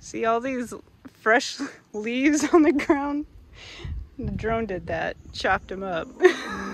See all these fresh leaves on the ground? The drone did that, chopped them up.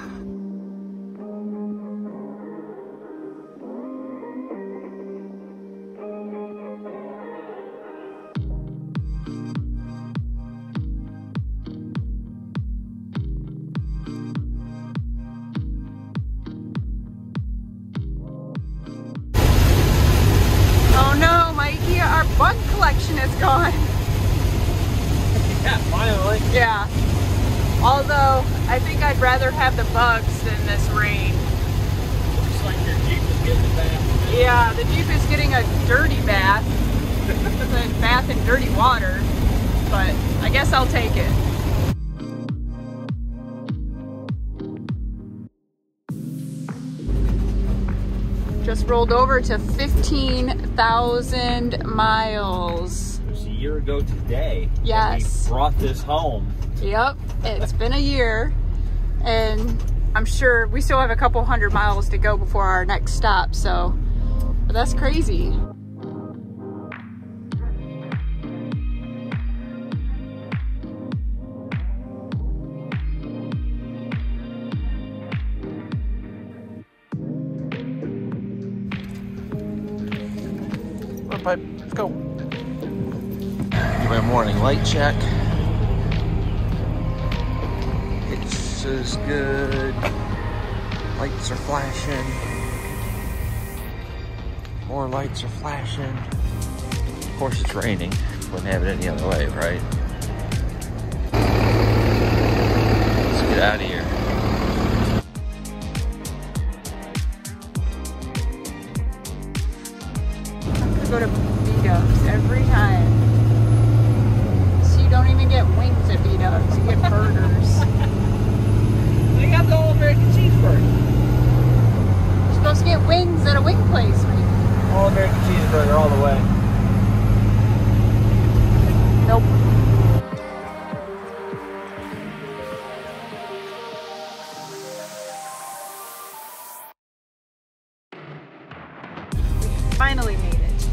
I'd rather have the bugs than this rain. Looks like your Jeep is getting a bath. Yeah, the Jeep is getting a dirty bath. a bath in dirty water. But I guess I'll take it. Just rolled over to 15,000 miles. It was a year ago today. Yes. We brought this home. Yep, it's been a year, and I'm sure we still have a couple hundred miles to go before our next stop. So, but that's crazy. Let's go. Do my morning light check. Says good. Lights are flashing. More lights are flashing. Of course, it's raining. Wouldn't have it any other way, right? Finally made it.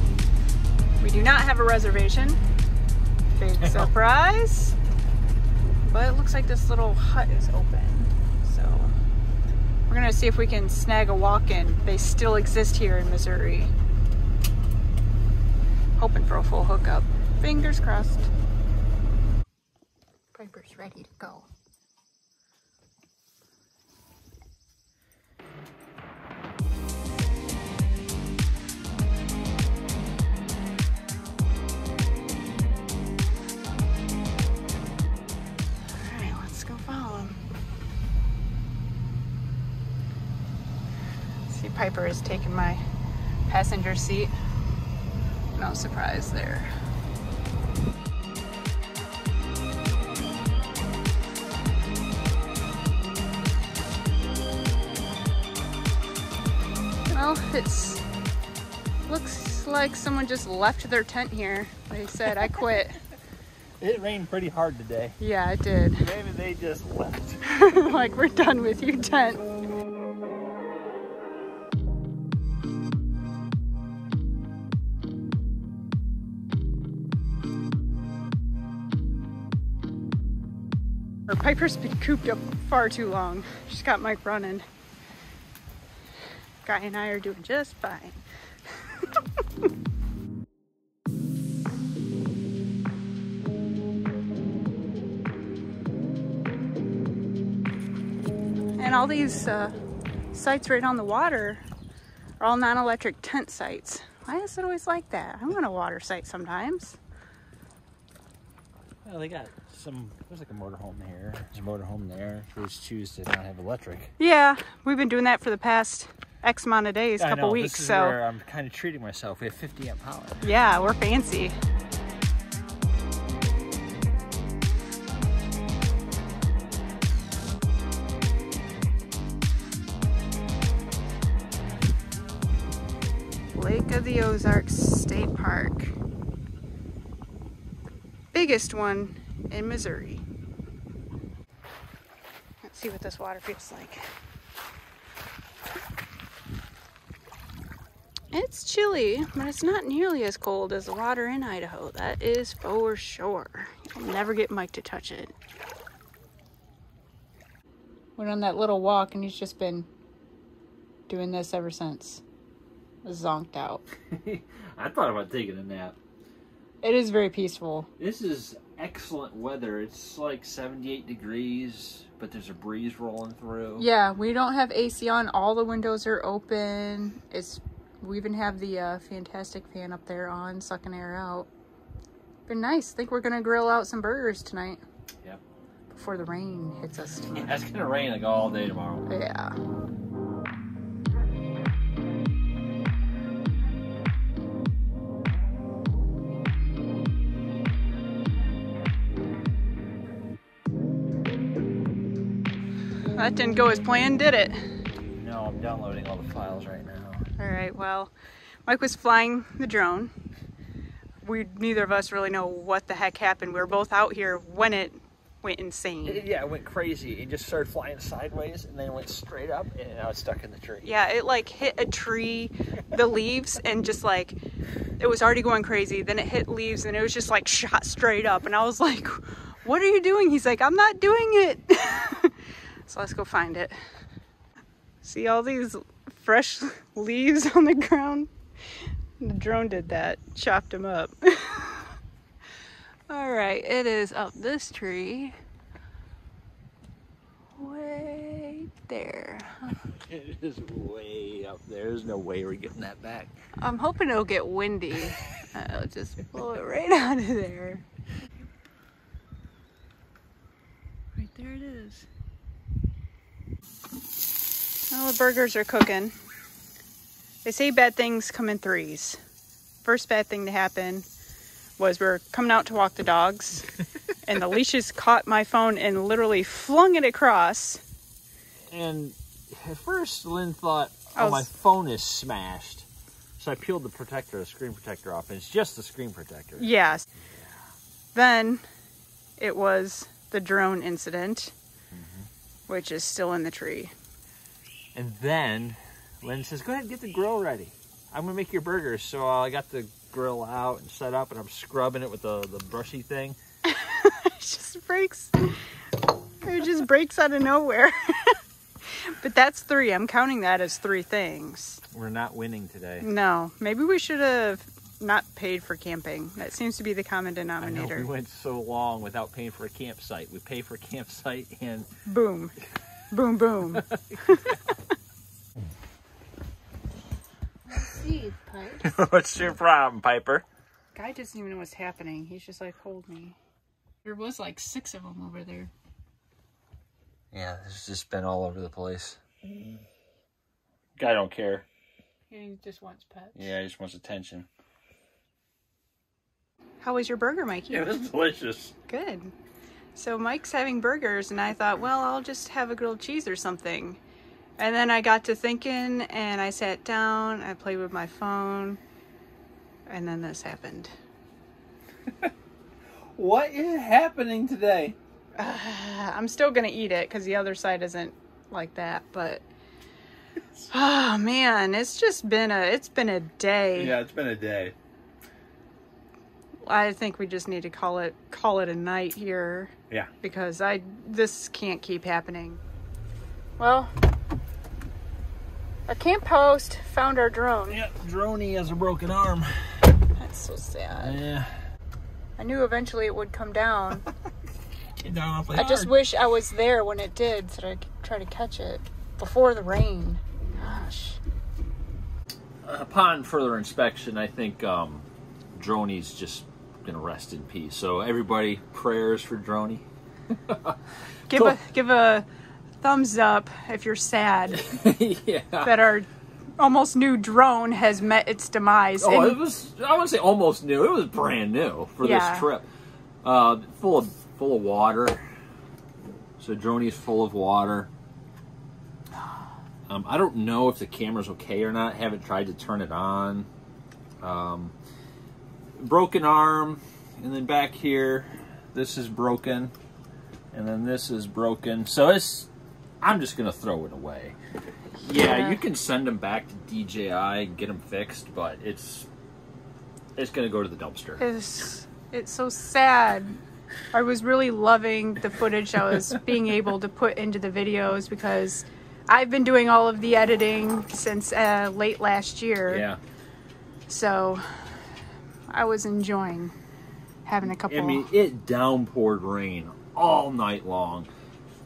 We do not have a reservation. Big surprise. But it looks like this little hut is open. So we're gonna see if we can snag a walk-in. They still exist here in Missouri. Hoping for a full hookup. Fingers crossed. Piper's ready to go. Piper is taking my passenger seat. No surprise there. Well, it's looks like someone just left their tent here. Like I said, I quit. It rained pretty hard today. Yeah, it did. Maybe they just left. like we're done with your tent. Her Piper's been cooped up far too long. She's got Mike running. Guy and I are doing just fine. And all these uh, sites right on the water are all non-electric tent sites. Why is it always like that? I want a water site sometimes. Well, they got some. There's like a motorhome here. There's a motorhome there. We just choose to not have electric. Yeah, we've been doing that for the past X amount of days, I couple know, weeks. This is so where I'm kind of treating myself. We have 50 amp power. yeah, we're fancy. Lake of the Ozarks State Park. Biggest one in Missouri. Let's see what this water feels like. It's chilly, but it's not nearly as cold as the water in Idaho. That is for sure. You'll never get Mike to touch it. Went on that little walk and he's just been doing this ever since. Zonked out. I thought about taking a nap. It is very peaceful. This is excellent weather. It's like 78 degrees, but there's a breeze rolling through. Yeah, we don't have AC on. All the windows are open. It's we even have the uh, fantastic fan up there on, sucking air out. Been nice. Think we're gonna grill out some burgers tonight. Yep. Before the rain hits us tonight. Yeah, it's gonna rain like all day tomorrow. Yeah. That didn't go as planned, did it? No, I'm downloading all the files right now. All right, well, Mike was flying the drone. We neither of us really know what the heck happened. We were both out here when it went insane. Yeah, it went crazy. It just started flying sideways and then it went straight up and I was stuck in the tree. Yeah, it like hit a tree, the leaves, and just like it was already going crazy. Then it hit leaves and it was just like shot straight up. And I was like, What are you doing? He's like, I'm not doing it. so let's go find it. See all these fresh leaves on the ground? The drone did that, chopped them up. all right, it is up this tree. Way there. It is way up there. There's no way we're getting that back. I'm hoping it'll get windy. Uh, I'll just blow it right out of there. Right there it is. Well, the burgers are cooking. They say bad things come in threes. First bad thing to happen was we are coming out to walk the dogs, and the leashes caught my phone and literally flung it across. And at first, Lynn thought, oh, was- my phone is smashed. So I peeled the protector, the screen protector off, and it's just the screen protector. Yes. Then it was the drone incident, mm-hmm. which is still in the tree. And then Lynn says, go ahead and get the grill ready. I'm going to make your burgers. So I got the grill out and set up, and I'm scrubbing it with the, the brushy thing. it just breaks. It just breaks out of nowhere. but that's three. I'm counting that as three things. We're not winning today. No, maybe we should have not paid for camping. That seems to be the common denominator. I know denominator. we went so long without paying for a campsite. We pay for a campsite and Boom. Boom, boom. pipe. what's your problem, Piper? Guy doesn't even know what's happening. He's just like, hold me. There was like six of them over there. Yeah, it's just been all over the place. Guy don't care. He just wants pets. Yeah, he just wants attention. How was your burger, Mikey? It was delicious. Good. So Mike's having burgers, and I thought, well, I'll just have a grilled cheese or something. And then I got to thinking, and I sat down, I played with my phone, and then this happened. What is happening today? I'm still gonna eat it because the other side isn't like that, but oh man, it's just been a it's been a day. Yeah, it's been a day. I think we just need to call it call it a night here Yeah. because I this can't keep happening. Well, our camp host found our drone. Yeah, Droney has a broken arm. That's so sad. Yeah. I knew eventually it would come down. Get down awfully I just wish I was there when it did so that I could try to catch it before the rain. Gosh. Upon further inspection, I think um, Droney's just gonna rest in peace. So everybody, prayers for Droney. Give Cool. a give a thumbs up if you're sad yeah. that our almost new drone has met its demise. Oh, And- it was. I wouldn't say almost new. It was brand new for Yeah. this trip. Uh, full of full of water. So Droney's full of water. Um, I don't know if the camera's okay or not. Haven't tried to turn it on. Um, broken arm, and then back here, this is broken, and then this is broken. So it's I'm just gonna throw it away. Yeah, Yeah. you can send them back to DJI, get them fixed, but it's it's gonna go to the dumpster. It's, it's so sad. I was really loving the footage I was being able to put into the videos because I've been doing all of the editing since uh, late last year. Yeah, So I was enjoying having a couple. I mean it downpoured rain all night long,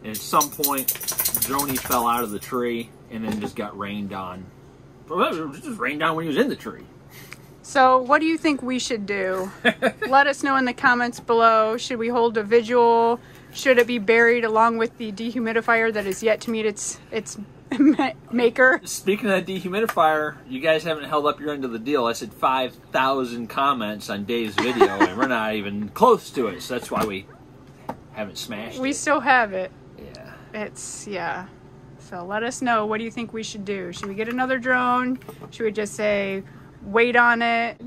and at some point, Droney fell out of the tree and then just got rained on. Just rained down when he was in the tree. So, what do you think we should do? Let us know in the comments below. Should we hold a vigil? Should it be buried along with the dehumidifier that is yet to meet its its maker? Speaking of that dehumidifier, you guys haven't held up your end of the deal. I said 5,000 comments on Dave's video, and we're not even close to it, so that's why we haven't smashed We it. still have it. Yeah. It's yeah. So let us know. What do you think we should do? Should we get another drone? Should we just say wait on it?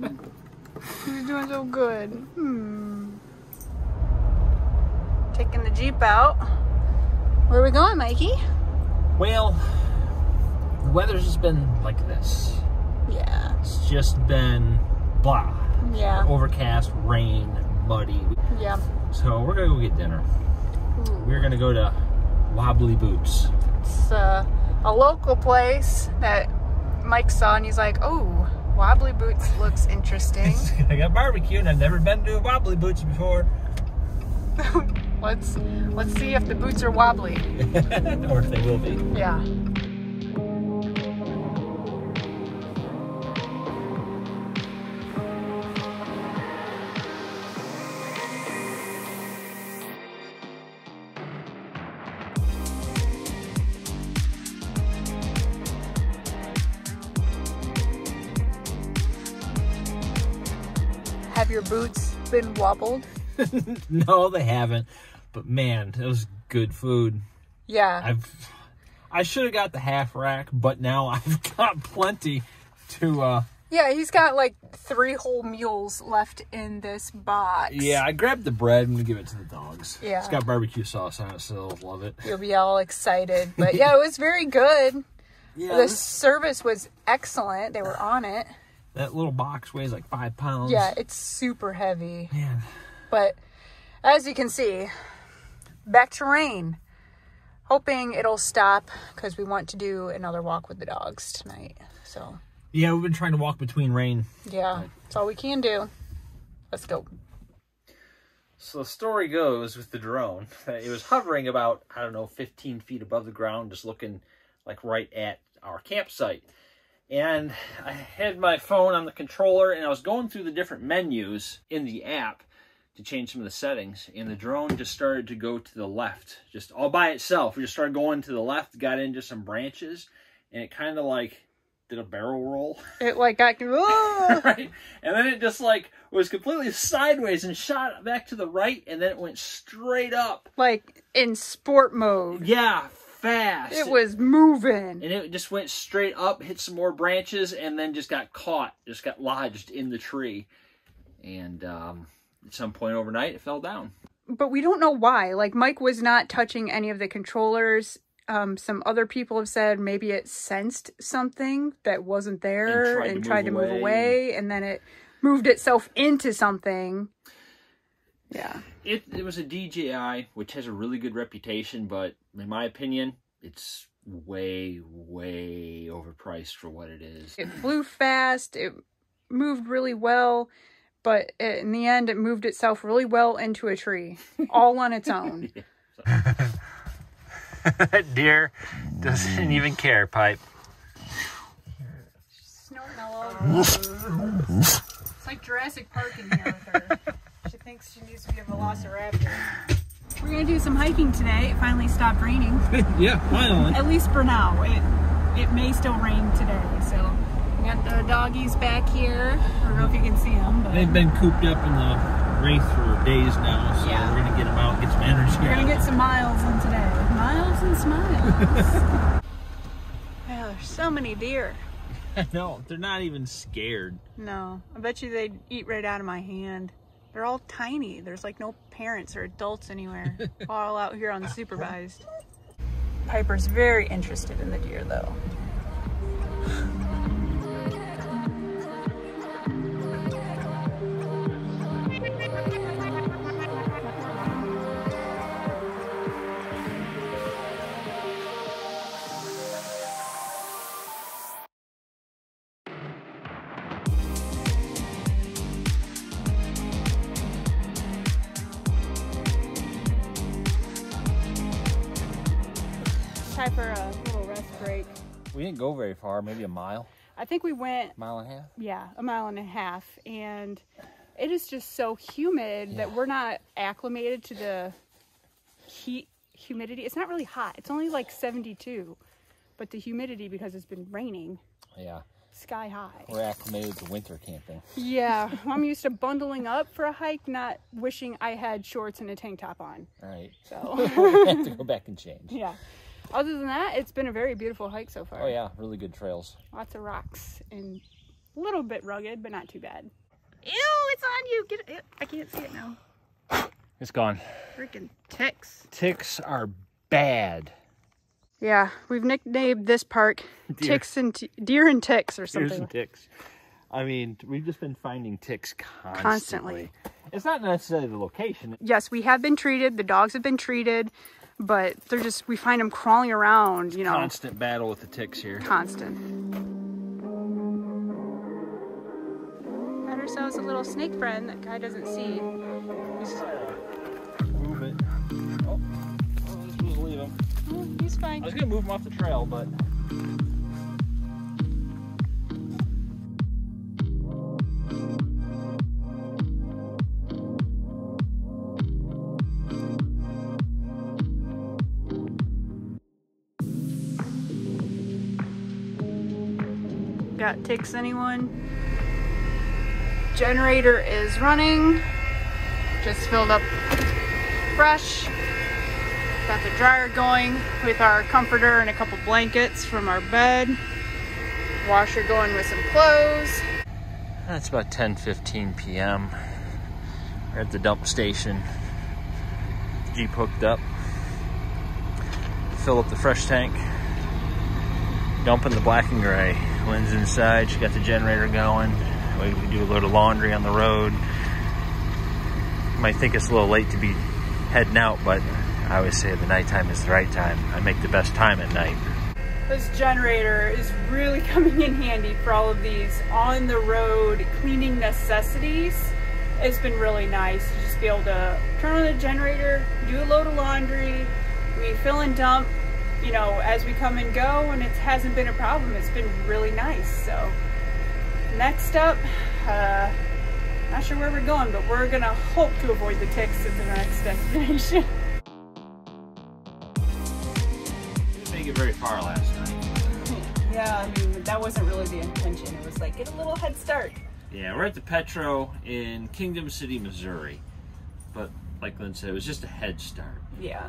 Who's doing so good? Hmm. Taking the jeep out. Where are we going, Mikey? Well, the weather's just been like this. Yeah. It's just been blah. Yeah. Overcast, rain, muddy. Yeah. So we're gonna go get dinner. We're gonna go to Wobbly Boots. It's uh, a local place that Mike saw, and he's like, "Oh, Wobbly Boots looks interesting. I got barbecue, and I've never been to Wobbly Boots before. let's let's see if the boots are wobbly." or if they will be. Yeah. Been wobbled? no, they haven't. But man, it was good food. Yeah. I've I should have got the half rack, but now I've got plenty to uh Yeah, he's got like three whole mules left in this box. yeah, I grabbed the bread and give it to the dogs. Yeah. It's got barbecue sauce on it, so they'll love it. You'll be all excited. But yeah, it was very good. Yeah. The service was excellent. They were on it. That little box weighs like five pounds. Yeah, it's super heavy. Man. But as you can see, back to rain. Hoping it'll stop because we want to do another walk with the dogs tonight. So, Yeah, we've been trying to walk between rain. yeah, that's all we can do. Let's go. So the story goes with the drone it was hovering about, I don't know, 15 feet above the ground, just looking like right at our campsite. And I had my phone on the controller and I was going through the different menus in the app to change some of the settings. And the drone just started to go to the left, just all by itself. We just started going to the left, got into some branches, and it kind of like did a barrel roll. It like got. Whoa! right? And then it just like was completely sideways and shot back to the right, and then it went straight up. like in sport mode. Yeah, fast. It was moving. and it just went straight up, hit some more branches, and then just got caught, just got lodged in the tree. And um, at some point overnight, it fell down. but we don't know why. Like Mike was not touching any of the controllers. Um, some other people have said maybe it sensed something that wasn't there And and tried tried, to to move move away. away, and then it moved itself into something. Yeah, It it was a DJI, which has a really good reputation, but in my opinion, it's way way overpriced for what it is. it flew fast. It moved really well, but it, in the end, it moved itself really well into a tree, all on its own. that deer doesn't even care, pipe. Snort mellow. It's like Jurassic Park in here with her. She thinks she needs to be a velociraptor. We're gonna do some hiking today. It finally stopped raining. yeah, finally. At least for now. It it may still rain today. So we got the doggies back here. I don't know if you can see them, but They've been cooped up in the wraith for days now, so Yeah. we're gonna get them out, get some energy. we're gonna get some miles in today. Miles and smiles. yeah, oh, there's so many deer. no, they're not even scared. No, I bet you they'd eat right out of my hand. They're all tiny. There's like no parents or adults anywhere. all out here unsupervised. Piper's very interested in the deer though. Time for a little rest break. We didn't go very far, maybe a mile, I think we went mile and a half. yeah, a mile and a half. And it is just so humid that we're not acclimated to the heat, humidity. It's not really hot. It's only like 72. But the humidity, because it's been raining, Yeah, sky high. we're acclimated to winter camping. Yeah, I'm used to bundling up for a hike, not wishing I had shorts and a tank top on. All right, So, we have to go back and change. yeah. Other than that, it's been a very beautiful hike so far. Oh yeah, really good trails. Lots of rocks and a little bit rugged, but not too bad. Ew, it's on you. Get it. I can't see it now. It's gone. Freaking ticks. Ticks are bad. Yeah, we've nicknamed this park Deer. Ticks and T- Deer and Ticks or Deers something. and ticks. I mean, we've just been finding ticks constantly. Constantly. It's not necessarily the location. Yes, we have been treated. The dogs have been treated, but they're just we find them crawling around. You know, Constant battle with the ticks here. constant. Got ourselves a little snake friend that guy doesn't see. He's, Move it. Oh, oh this was leave him. oh, he's I was gonna move him off the trail, but Got ticks, anyone? Generator is running. Just filled up fresh. Got the dryer going with our comforter and a couple blankets from our bed. Washer going with some clothes. It's about 10:15 p.m. We're at the dump station. Jeep hooked up. Fill up the fresh tank. Dumping the black and gray. Lynn's inside. She got the generator going. We do a load of laundry on the road. Might think it's a little late to be heading out, but I always say the nighttime is the right time. I make the best time at night. This generator is really coming in handy for all of these on the road cleaning necessities. It's been really nice to just be able to turn on the generator, do a load of laundry, we fill and dump, you know, as we come and go, and it hasn't been a problem. It's been really nice. So, next up, uh, not sure where we're going, but we're gonna hope to avoid the ticks at the next destination. Didn't make it very far last night. yeah, I mean, that wasn't really the intention. It was like, get a little head start. Yeah, we're at the Petro in Kingdom City, Missouri. But like Lynn said, it was just a head start. Yeah.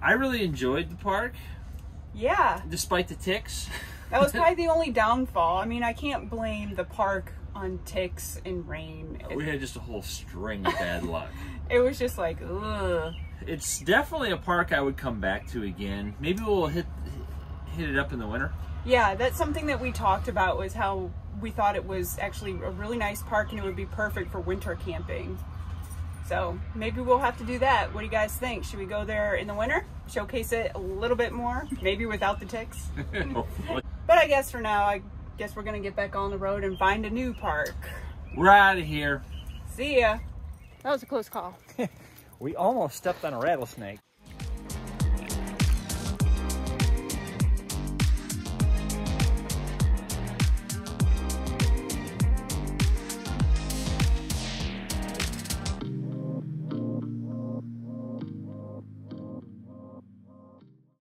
I really enjoyed the park, Yeah, despite the ticks. that was probably the only downfall. I mean, I can't blame the park on ticks and rain. We had just a whole string of bad luck. it was just like, ugh. It's definitely a park I would come back to again. Maybe we'll hit hit it up in the winter. Yeah, that's something that we talked about was how we thought it was actually a really nice park and it would be perfect for winter camping. So maybe we'll have to do that. What do you guys think? Should we go there in the winter? Showcase it a little bit more? Maybe without the ticks? But I guess for now, I guess we're gonna get back on the road and find a new park. we're out of here. See ya. That was a close call. We almost stepped on a rattlesnake.